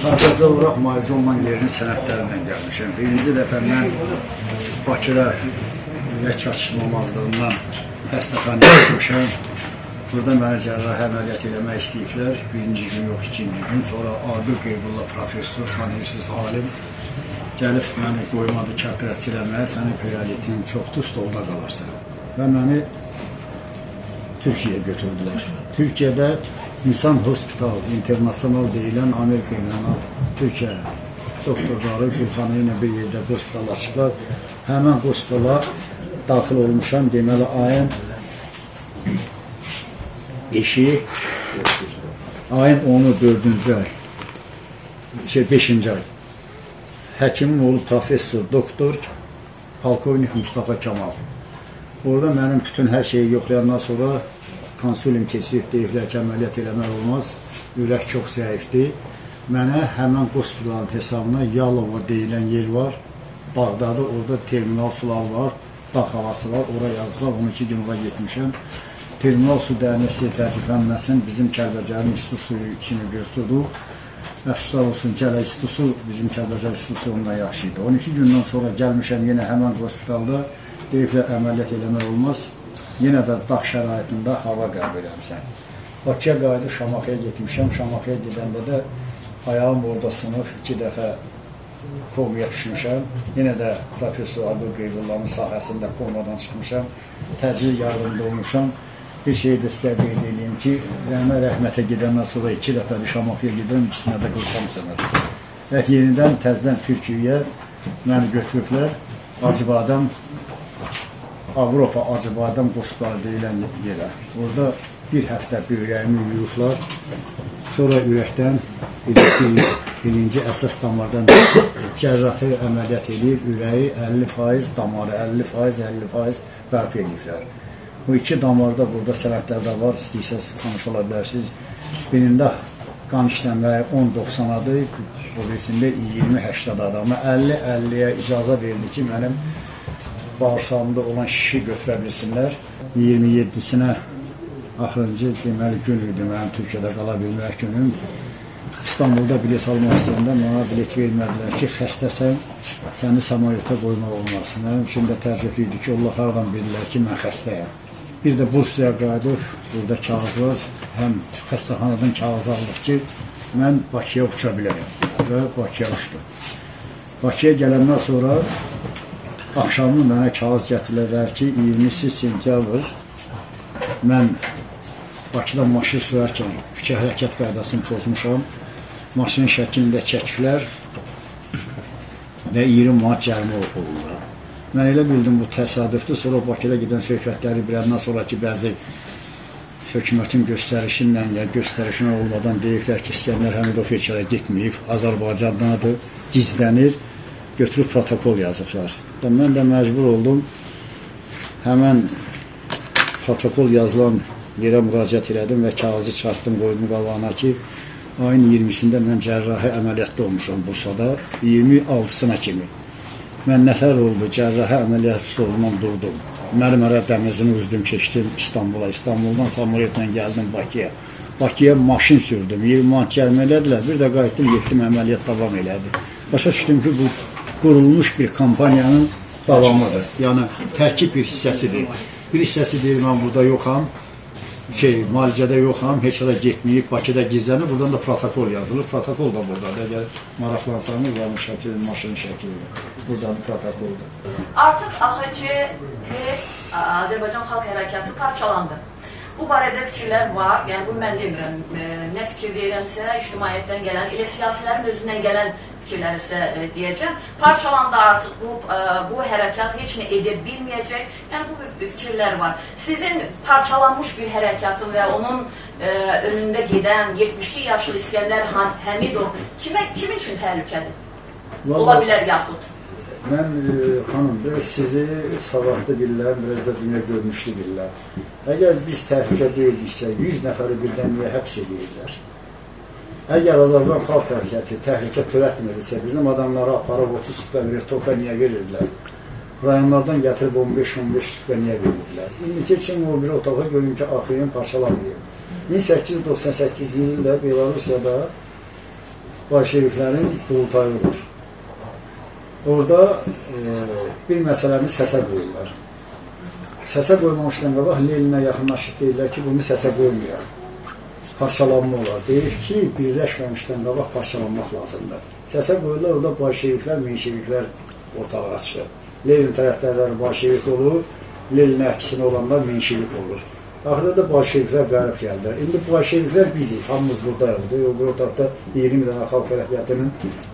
Sadəcə olaraq müalicə olunan yerin sənədlərindən gəlmişəm. Birinci dəfə mən Bakıda ürək çatışmamazlığından xəstəxanaya düşmüşəm. Burada mənə cərrahi əməliyyat eləmək istəyiblər. Birinci gün yox, ikinci gün. Sonra Adil Qeybulla professor, tanıyırsınız, alim gəlib məni qoymadı kəpirəçi eləməyə, sənin prioritin çoxdur, stolda qalarsan. Və məni Türkiyəyə götürdülər. Türkiyədə İnsan Hospital International deyilən Amerika ilə Türkiyə doktorları Gülxanı ilə bir yerdə hospital açıblar. Həmən hospitala daxil olmuşam. Deməli, ayın eşi ayın 10-u 4-cü ay şey 5-ci ay həkimin oğlu professor, doktor polkovnik Mustafa Kamal Orada mənim bütün hər şeyi yoxlayandan sonra konsulim keçirib deyiblər ki, əməliyyat eləmək olmaz. Ürək çox zəifdir. Mənə həmən hospitalın hesabına Yalova deyilən yer var. Bağdada orada terminal sular var. Dağ havası var. Ora yazdılar. 12 gün ora getmişəm. Terminal su dərnəsi təcrübələnməsin. Bizim Kəlbəcərin isti suyu kimi bir sudur. Əfsuslar olsun ki, hələ isti su bizim Kəlbəcər isti su ondan yaxşı idi. 12 gündən sonra gəlmişəm yenə həmən hospitalda deyiblər əməliyyat eləmək olmaz. Yenə də dağ şəraitində hava qəbul eləmişəm. Bakıya qayıdıb Şamaxıya getmişəm. Şamaxıya gedəndə də ayağım orada sınıb iki dəfə komaya düşmüşəm. Yenə də professor Adil Qeybullahın sahəsində komadan çıxmışam. Təcil yardımda olmuşam. Bir şey də sizə qeyd edeyim ki, Rəhmə rəhmətə gedəndən sonra iki dəfə bir Şamaxıya gedirəm, ikisinə də qılsam sınır. Və yenidən təzdən Türkiyəyə məni götürüblər. Acıbadəm Avropa Acıbadəm Qospal deyilən yerə. Orada bir həftə böyrəyimi yuyublar. Sonra ürəkdən birinci, birinci əsas damardan cərrahi əməliyyat edib, ürəyi 50%, damarı 50%, 50% bərpa ediblər. Bu iki damarda burada sənədlərdə var, istəyirsiniz tanış ola bilərsiniz. Birində qan işləməyi 10-90-adır, o birisində 20-80 adama 50-50-yə icazə verdi ki, mənim bağırsağımda olan şişi götürə bilsinlər. 27-sinə axırıncı deməli gün idi mənim Türkiyədə qala bilmək günüm. İstanbulda bilet almaq istəyəndə mənə bilet vermədilər ki, xəstəsən, səni samolyota qoymaq olmaz. Mənim üçün də təəccüblü idi ki, Allah hardan bilirlər ki, mən xəstəyəm. Bir də Bursaya qayıdıb, burada kağız var, həm xəstəxanadan kağız aldıq ki, mən Bakıya uça bilərəm və Bakıya uçdum. Bakıya gələndən sonra axşamı mənə kağız gətirirlər ki, 20 sentyabr mən Bakıda maşın sürərkən küçə hərəkət qaydasını pozmuşam. Maşının şəklində çəkiblər və 20 manat cərimə olurlar. Mən elə bildim bu təsadüfdür. Sonra Bakıda gedən söhbətləri biləndən sonra ki, bəzi hökumətin göstərişinlə ya göstərişinə olmadan deyirlər ki, İskəndər Həmidov heç yerə getməyib, Azərbaycandadır, gizlənir götürüb protokol yazıblar. Və mən də məcbur oldum həmən protokol yazılan yerə müraciət elədim və kağızı çarpdım, qoydum qabağına ki, ayın 20-sində mən cərrahi əməliyyatda olmuşam Bursada, 26-sına kimi. Mən nəfər oldu, cərrahi əməliyyat stolundan durdum. Mərmərə dənizini üzdüm, keçdim İstanbula. İstanbuldan samolyotla gəldim Bakıya. Bakıya maşın sürdüm, 20 manat cərmə elədilər. Bir də qayıtdım, getdim, əməliyyat davam elədi. Başa düşdüm ki, bu qurulmuş bir kampaniyanın davamıdır. Yəni tərkib bir hissəsidir. Bir hissəsi deyir, mən burada yoxam, şey, müalicədə yoxam, heç yerə getməyib, Bakıda gizlənir, buradan da protokol yazılır. Protokol da buradadır. Əgər maraqlansanız, yəni şəkil, maşın şəkili. Buradan protokoldur. Artıq AXC Azərbaycan Xalq Hərəkatı parçalandı. Bu barədə fikirlər var. Yəni bunu mən demirəm. E, nə fikir verirəmsə, ictimaiyyətdən gələn, elə siyasilərin özündən gələn fikirləri sizə e, deyəcəm. Parçalandı artıq bu e, bu hərəkat heç nə edə bilməyəcək. Yəni bu fikirlər var. Sizin parçalanmış bir hərəkatın və onun e, önündə gedən 72 yaşlı İskəndər Həmidov kimə kimin üçün təhlükədir? Vallahi, Ola bilər yaxud. Mən e, xanım, biraz sizi savadlı bilirlər, biraz da dünya görmüşlü bilirlər. Əgər biz təhlükə deyildiksə, 100 nəfəri birdən niyə həbs edirlər? Əgər Azərbaycan xalq hərəkəti təhlükə törətmirsə, bizim adamları aparıb 30 sutka verir, toka niyə verirdilər? Rayonlardan gətirib 15-15 sutka niyə verirdilər? İndi keçin o bir otağa görün ki, axirin parçalanmayıb. 1898-ci ildə Belarusiyada Bolşeviklərin qurultayı olur. Orada e, bir məsələni səsə qoyurlar. Səsə qoymamışdan qabaq Leninə yaxınlaşıb deyirlər ki, bunu səsə qoymayaq. Parçalanma olar. Deyir ki, birləşməmişdən qabaq parçalanmaq lazımdır. Səsə qoyurlar, orada bolşeviklər, menşeviklər ortalığa çıxır. Lenin tərəfdarları bolşevik olur, Lenin əksinə olanlar menşevik olur. Axırda da bolşeviklər qalib gəldilər. İndi bolşeviklər bizik, hamımız buradayıq. O bir otaqda 20 dənə xalq hərəkatının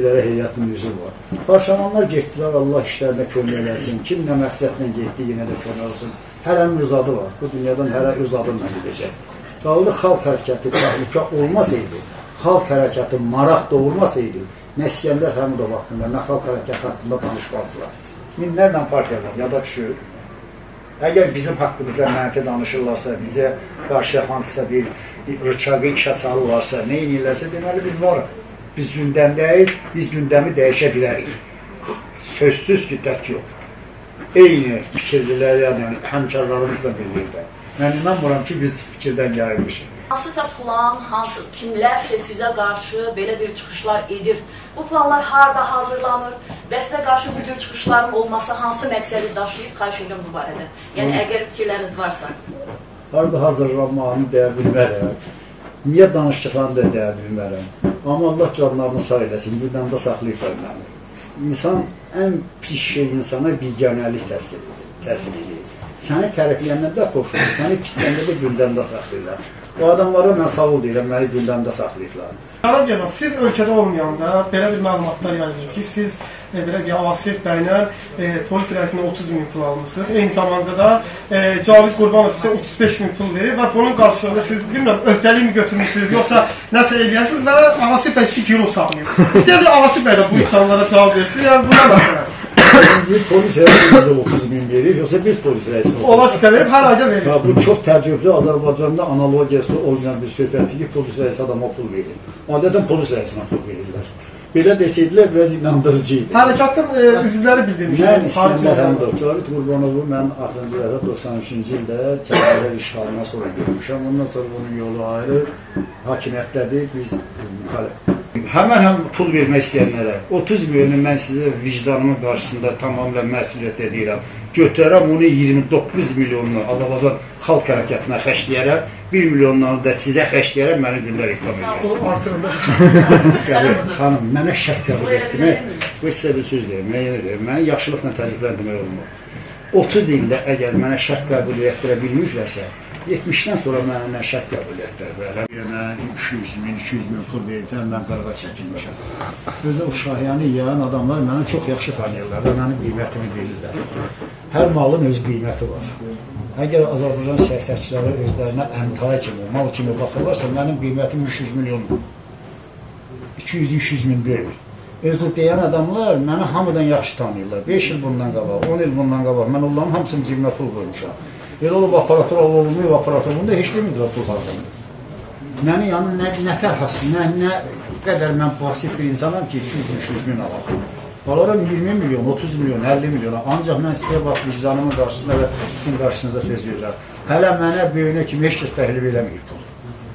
idarə heyətinin üzvü var. Parçalanlar getdilər, Allah işlərinə kömək eləsin. Kim nə məqsədlə getdi, yenə də kömək olsun. Hərənin öz adı var. Bu dünyadan hərə öz adınla gedəcək. Qaldı xalq hərəkatı təhlükə olmasaydı, xalq hərəkatı maraq doğurmasaydı, nə İskəndər Həmidov haqqında, nə xalq hərəkatı haqqında danışmazdılar. Minlərlə partiyalar yada düşür. Əgər bizim haqqımıza mənfi danışırlarsa, bizə qarşı hansısa bir rıçağı işə salırlarsa, nə edirlərsə, deməli biz varıq. Biz gündəmdəyik, biz gündəmi dəyişə bilərik. Sözsüz ki, tək yox. Eyni fikirlilər, yəni həmkarlarımız da bilirlər. Mən inanmıram ki, biz fikirdən yayılmışıq. Hansısa plan, hansı kimlərsə sizə qarşı belə bir çıxışlar edir. Bu planlar harda hazırlanır və sizə qarşı bu cür çıxışların olması hansı məqsədi daşıyır? Xahiş edirəm bu barədə. Yəni əgər fikirləriniz varsa. Harada hazırlanmağını deyə bilmərəm. Niyə danışdıqlarını da deyə bilmərəm. Amma Allah canlarını sağ eləsin, gündəmdə saxlayıblar məni. İnsan ən pis şey insana biganəlik təsir, təsir edir. Səni tərifləyəndə də xoşdur, səni pisləyəndə də gündəmdə saxlayırlar. O adamlara mən sağ ol deyirəm, məni gündəmdə saxlayıblar. Cənab General, siz ölkədə olmayanda belə bir məlumatlar yayılır ki, siz e, belə deyək, Asif bəylə e, polis rəisinə 30 min pul almışsınız. Eyni zamanda da e, Cavid Qurbanov sizə 35 min pul verir və bunun qarşılığında siz bilmirəm, öhdəlik mi götürmüşsünüz, yoxsa nəsə eləyəsiniz və Asif bəy sizi girov saxlayır. İstəyir Asif bəy də bu ithamlara cavab versin, yəni buna məsələ. Birinci polis bizə 30 min verir, yoxsa biz polis rəisi Onlar sizə verib, hər ayda verir. Ya bu çox təəccüblü Azərbaycanda analogiyası olmayan bir söhbətdir ki, polis rəisi adama pul verir. Adətən polis rəisinə pul verirlər. Belə desəydilər, biraz inandırıcı idi. Hərəkatın e, üzvləri bildirmişlər. Mən Həmdov, Cavit Qurbanovu mən axırıncı dəfə 93-cü ildə Kərbələr işğalına sonra görmüşəm. Ondan sonra bunun yolu ayrı hakimiyyətdədir, biz müxalif. Həmən həm pul vermək istəyənlərə 30 milyonu mən sizə vicdanımın qarşısında tamamilə məsuliyyət edirəm. Götürərəm onu 29 milyonunu Azərbaycan xalq hərəkatına xərcləyərəm. 1 milyonlarını da sizə xərcləyərəm, məni iqram edərsiniz. Artırılır. Qəbul, xanım, mənə şərt qəbul etmək, bu sizə bir söz deyim, müəyyən edir. Mənə yaxşılıqla təzyiqləndirmək olmur. 30 ildə əgər mənə şərt qəbul etdirə bilmirlərsə, 70-dən sonra mənə şərt qəbul etdirə Yəni 200 min, 200 min pul verirlər, mən qırğa çəkilmişəm. Özü o şahyanı yiyən adamlar məni çox yaxşı tanıyırlar və mənim qiymətimi bilirlər. Hər malın öz qiyməti var. Əgər Azərbaycan siyasətçiləri özlərinə əmtaya kimi, mal kimi baxırlarsa, mənim qiymətim 300 milyondur. 200-300 min deyil. Özü deyən adamlar məni hamıdan yaxşı tanıyırlar. 5 il bundan qabaq, 10 il bundan qabaq mən onların hamısının cibinə pul qoymuşam. Elə olub aparatur olmuyor, aparatur bunda heç demirlər pul hardandır. Məni yəni nə, nə tərhası, nə, nə qədər mən basit bir insanam ki, 200-300 min alam. Alaram 20 milyon, 30 milyon, 50 milyon. Ancaq mən sizə bax vicdanımın qarşısında və sizin qarşınızda söz verirəm. Hələ mənə böyünə kimi heç kəs təhlil eləməyib pul.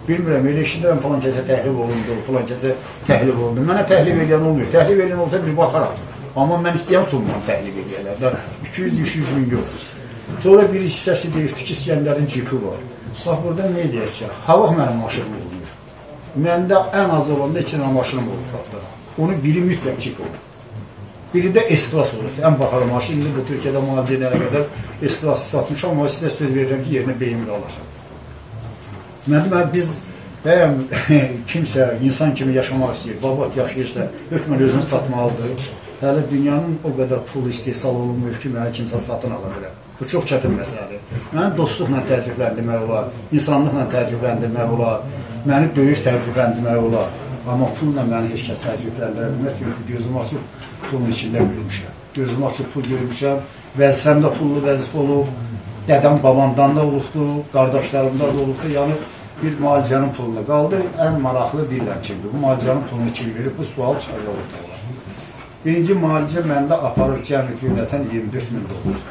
Bilmirəm, elə eşidirəm falan kəsə təhlil olundu, falan kəsə təhlil olundu. Mənə təhlil eləyən olmuyor. Təhlil eləyən olsa bir baxaram. Amma mən istəyən summam təhlil eləyərlər. Da 200-300 min yox. Sonra bir hissəsi deyir ki, İskəndərin cipi var. Bax, burada nə deyəcək? Hava mənim maşınım olmuyor. Məndə ən az olanda iki dənə maşınım olub tapdı. Onu biri mütləq cip olur. Biri də S-Class olur. Ən bahalı maşın. İndi bu Türkiyədə müalicələrə qədər S-Class satmışam, amma sizə söz verirəm ki, yerinə BMW alacam. Mən deməli, biz bəyəm kimsə insan kimi yaşamaq istəyir, babat yaşayırsa, hökmən özünü satmalıdır. Hələ dünyanın o qədər pul istehsal olunmuyor ki, mənə kimsə satın ala bilər. Bu çox çətin məsələdir. Məni dostluqla təəccübləndirmək olar, insanlıqla təəccübləndirmək olar, məni döyüş təəccübləndirmək olar. Amma pulla məni heç kəs təəccübləndirə bilməz, çünki gözüm açıb pulun içində böyümüşəm. Gözüm açıb pul görmüşəm, vəzifəmdə pullu vəzifə olub, dədəm babamdan da olubdu, qardaşlarımda da olubdu. Yəni bir müalicənin puluna qaldı. Ən maraqlı deyirəm kimdir. Bu müalicənin pulunu kim verib? Bu sual çıxacaq ortaya. Birinci müalicə məndə aparır cəmi cümlətən 24 min dollar.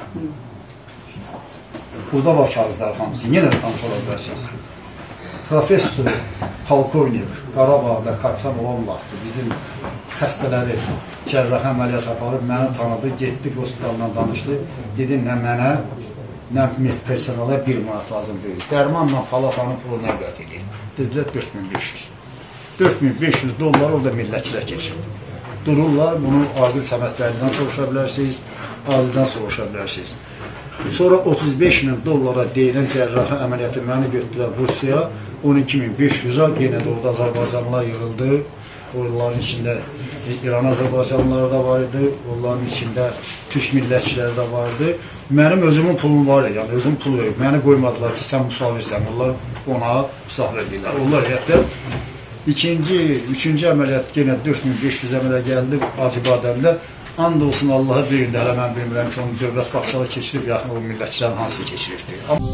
Burada var kağızlar hamısı. Yenə də tanış ola bilərsiniz. Professor polkovnik Qarabağda kapitan olan vaxtı bizim xəstələri cərrah əməliyyat aparıb məni tanıdı, getdi hospitaldan danışdı. Dedi nə mənə, nə personala bir manat lazım deyil. Dərmanla palatanın pulu nə qədər edir? Dedilər 4500. 4500 dollar orada millətçilər keçir. Dururlar, bunu Adil Səmədbəlidən soruşa bilərsiniz, Adildən soruşa bilərsiniz. Sonra 35 min dollara deyilən cərrahi əməliyyatı məni götürdülər Rusiyaya. 12500-a yenə də orada Azərbaycanlılar yığıldı. Onların içində İran Azərbaycanlıları da var idi. Onların içində türk millətçiləri də var idi. Mənim özümün pulum var ya, yəni özüm pul verib. Məni qoymadılar ki, sən müsavirsən. Onlar ona müsahibə edirlər. Onlar hətta İkinci, üçüncü əməliyyat yenə 4500 əməliyyat gəldi Acıbadəmdə. And olsun Allaha gündə hələ mən bilmirəm ki, onu dövlət baxşalı keçirib, yaxın o millətçilərin hansı keçiribdir.